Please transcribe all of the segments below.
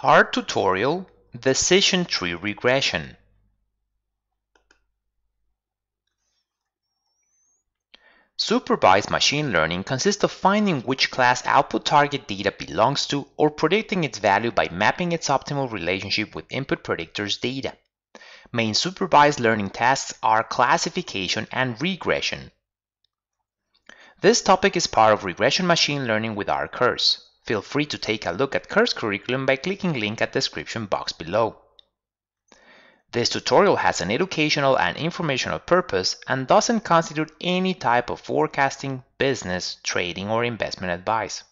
R tutorial Decision Tree Regression. Supervised machine learning consists of finding which class output target data belongs to or predicting its value by mapping its optimal relationship with input predictors data. Main supervised learning tasks are classification and regression. This topic is part of Regression Machine Learning with R course. Feel free to take a look at course curriculum by clicking link at description box below. This tutorial has an educational and informational purpose and doesn't constitute any type of forecasting, business, trading, or investment advice.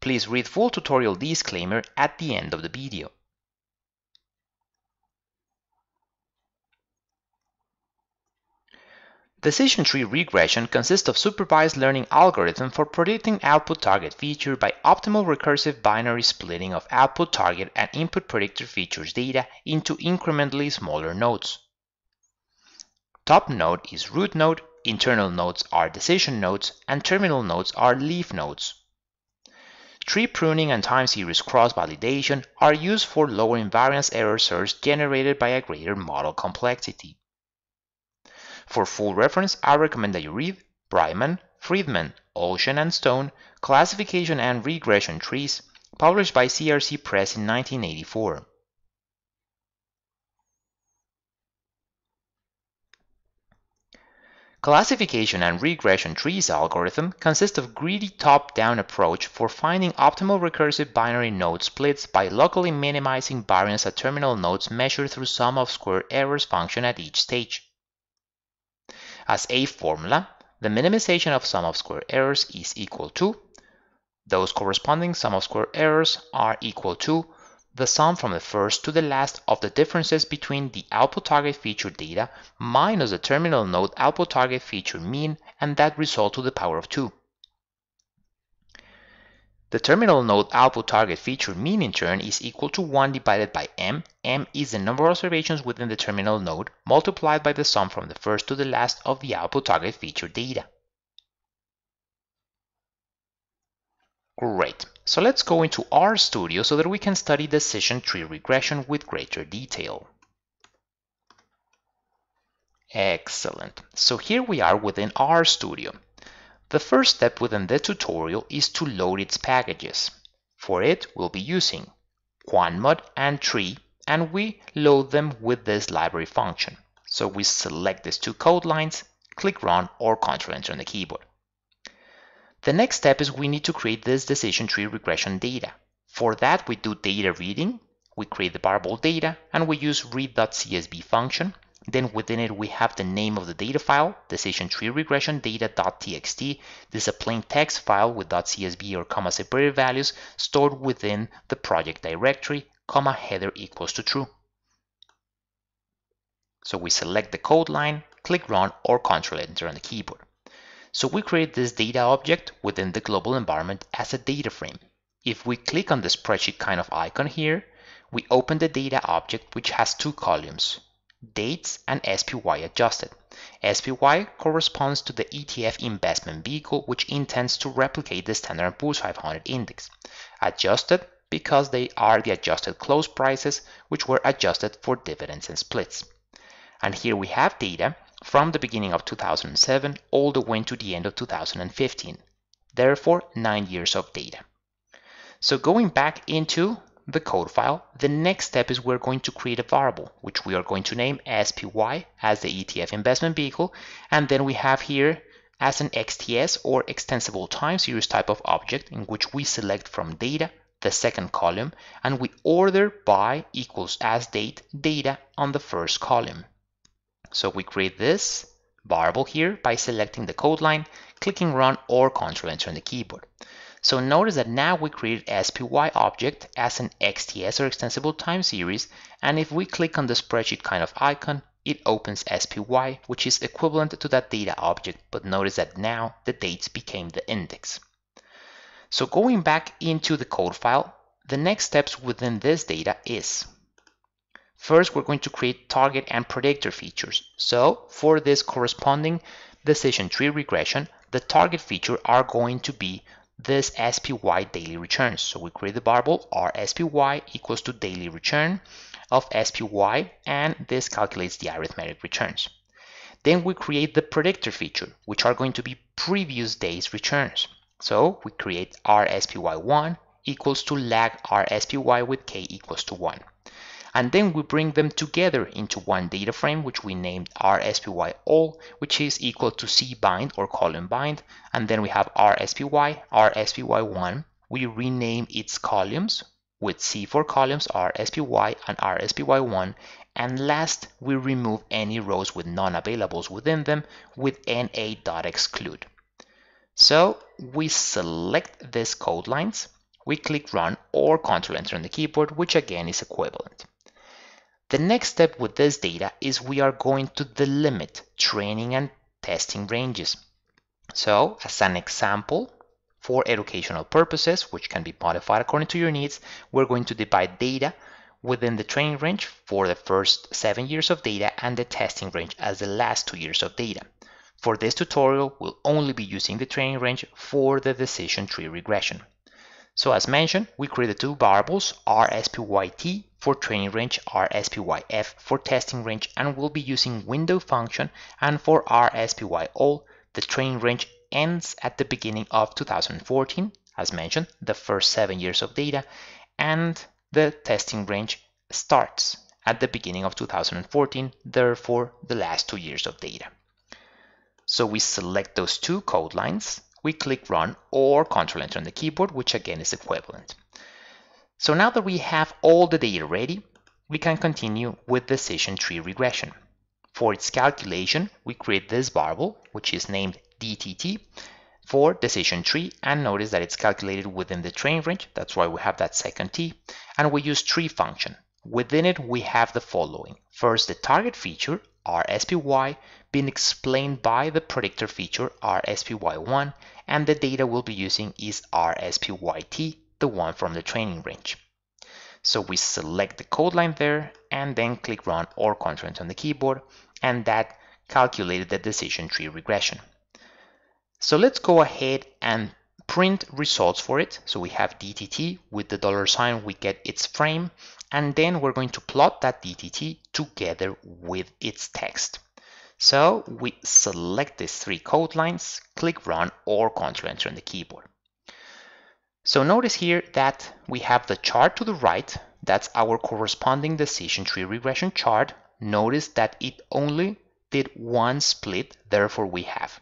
Please read full tutorial disclaimer at the end of the video. Decision tree regression consists of supervised learning algorithm for predicting output target feature by optimal recursive binary splitting of output target and input predictor features data into incrementally smaller nodes. Top node is root node, internal nodes are decision nodes, and terminal nodes are leaf nodes. Tree pruning and time series cross-validation are used for lowering variance error surge generated by a greater model complexity. For full reference, I recommend that you read Breiman, Friedman, Olshen and Stone, Classification and Regression Trees, published by CRC Press in 1984. Classification and regression trees algorithm consists of greedy top-down approach for finding optimal recursive binary node splits by locally minimizing variance at terminal nodes measured through sum of square errors function at each stage. As a formula, the minimization of sum of square errors is equal to those corresponding sum of square errors are equal to the sum from the first to the last of the differences between the output target feature data minus the terminal node output target feature mean and that result to the power of 2. The terminal node output target feature mean in turn is equal to 1 divided by m. m is the number of observations within the terminal node multiplied by the sum from the first to the last of the output target feature data. Great, so let's go into RStudio so that we can study decision tree regression with greater detail. Excellent, so here we are within RStudio. The first step within the tutorial is to load its packages. For it, we'll be using QuantMod and Tree, and we load them with this library function. So we select these two code lines, click Run or Ctrl Enter on the keyboard. The next step is we need to create this decision tree regression data. For that, we do data reading, we create the variable data, and we use read.csv function, then within it, we have the name of the data file, decision tree regression data.txt. This is a plain text file with .csv or comma separated values stored within the project directory, comma header equals to true. So we select the code line, click run or control enter on the keyboard. So we create this data object within the global environment as a data frame. If we click on the spreadsheet kind of icon here, we open the data object which has two columns, dates and SPY adjusted. SPY corresponds to the ETF investment vehicle which intends to replicate the Standard & Poor's 500 index. Adjusted because they are the adjusted close prices which were adjusted for dividends and splits. And here we have data from the beginning of 2007 all the way to the end of 2015. Therefore, 9 years of data. So going back into the code file, the next step is we're going to create a variable, which we are going to name SPY as the ETF investment vehicle, and then we have here as an XTS or extensible time series type of object in which we select from data the second column and we order by equals as date data on the first column. So we create this variable here by selecting the code line, clicking run or control enter on the keyboard. So notice that now we created SPY object as an XTS or extensible time series and if we click on the spreadsheet kind of icon it opens SPY which is equivalent to that data object but notice that now the dates became the index. So going back into the code file the next steps within this data is First, we're going to create target and predictor features. So for this corresponding decision tree regression, the target feature are going to be this SPY daily returns. So we create the variable RSPY equals to daily return of SPY and this calculates the arithmetic returns. Then we create the predictor feature, which are going to be previous day's returns. So we create RSPY1 equals to lag RSPY with k equals to 1 and then we bring them together into one data frame which we named rspy all which is equal to c bind or column bind. And then we have rspy rspy1 we rename its columns with c for columns rspy and rspy1 and last we remove any rows with non-availables within them with na.exclude so we select these code lines. We click run or control enter on the keyboard which again is equivalent the next step with this data is we are going to delimit training and testing ranges. So as an example, for educational purposes, which can be modified according to your needs, we're going to divide data within the training range for the first seven years of data and the testing range as the last two years of data. For this tutorial, we'll only be using the training range for the decision tree regression. So as mentioned, we created two variables, rspyt for training range, rspyf for testing range, and we'll be using window function, and for rspyall, the training range ends at the beginning of 2014, as mentioned, the first seven years of data, and the testing range starts at the beginning of 2014, therefore the last two years of data. So we select those two code lines we click Run or Control Enter on the keyboard, which again is equivalent. So now that we have all the data ready, we can continue with decision tree regression. For its calculation, we create this variable, which is named DTT, for decision tree, and notice that it's calculated within the training range, that's why we have that second T, and we use tree function. Within it, we have the following. First, the target feature, RSPY, being explained by the predictor feature, RSPY1, and the data we'll be using is RSPYT, the one from the training range. So we select the code line there and then click run or control on the keyboard and that calculated the decision tree regression. So let's go ahead and print results for it. So we have DTT with the dollar sign, we get its frame, and then we're going to plot that DTT together with its text. So we select these three code lines, click Run or Control Enter on the keyboard. So notice here that we have the chart to the right, that's our corresponding decision tree regression chart. Notice that it only did one split, therefore we have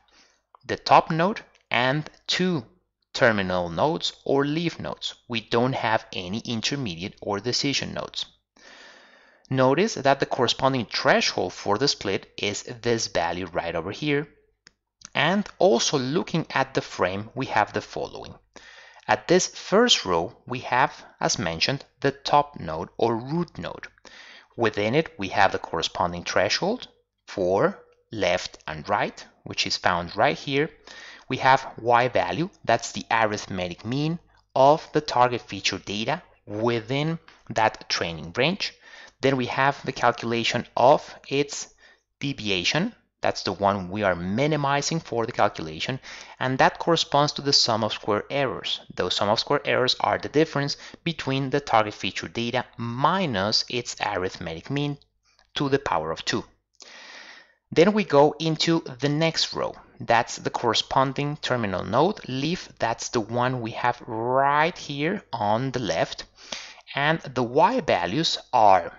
the top node and two terminal nodes or leaf nodes. We don't have any intermediate or decision nodes. Notice that the corresponding threshold for the split is this value right over here. And also looking at the frame, we have the following. At this first row, we have, as mentioned, the top node or root node. Within it, we have the corresponding threshold for left and right, which is found right here. We have y value, that's the arithmetic mean of the target feature data within that training range. Then we have the calculation of its deviation. That's the one we are minimizing for the calculation. And that corresponds to the sum of square errors. Those sum of square errors are the difference between the target feature data minus its arithmetic mean to the power of 2. Then we go into the next row. That's the corresponding terminal node leaf. That's the one we have right here on the left. And the y values are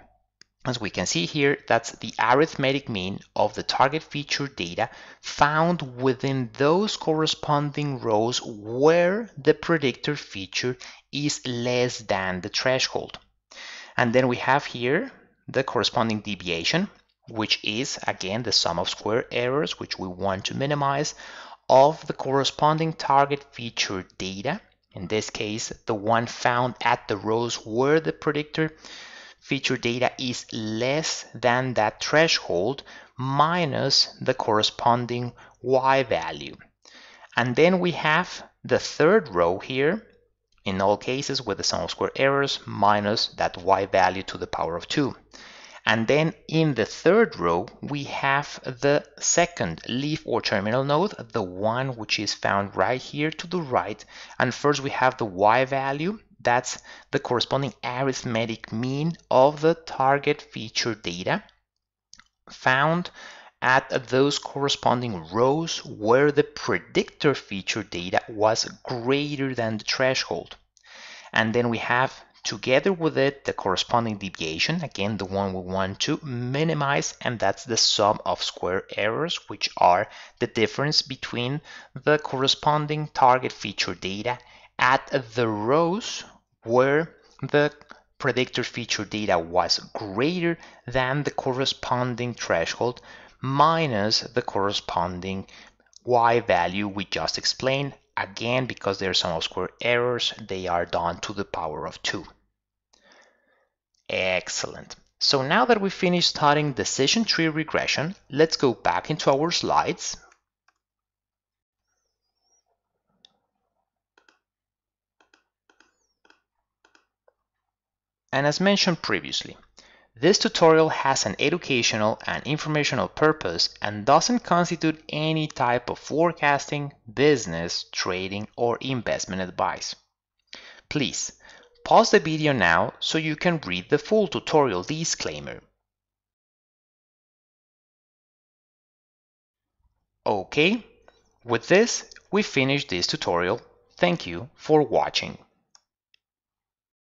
as we can see here, that's the arithmetic mean of the target feature data found within those corresponding rows where the predictor feature is less than the threshold. And then we have here the corresponding deviation, which is again the sum of square errors, which we want to minimize, of the corresponding target feature data, in this case, the one found at the rows where the predictor feature data is less than that threshold minus the corresponding y value. And then we have the third row here, in all cases with the sum of square errors minus that y value to the power of 2. And then in the third row, we have the second leaf or terminal node, the one which is found right here to the right. And first we have the y value, that's the corresponding arithmetic mean of the target feature data found at those corresponding rows where the predictor feature data was greater than the threshold. And then we have together with it the corresponding deviation, again the one we want to minimize, and that's the sum of square errors, which are the difference between the corresponding target feature data at the rows where the predictor feature data was greater than the corresponding threshold minus the corresponding y value we just explained. Again, because there's sum square errors, they are done to the power of 2. Excellent. So now that we finished studying decision tree regression, let's go back into our slides. And as mentioned previously, this tutorial has an educational and informational purpose and doesn't constitute any type of forecasting, business, trading, or investment advice. Please, pause the video now so you can read the full tutorial disclaimer. Okay, with this, we finish this tutorial. Thank you for watching.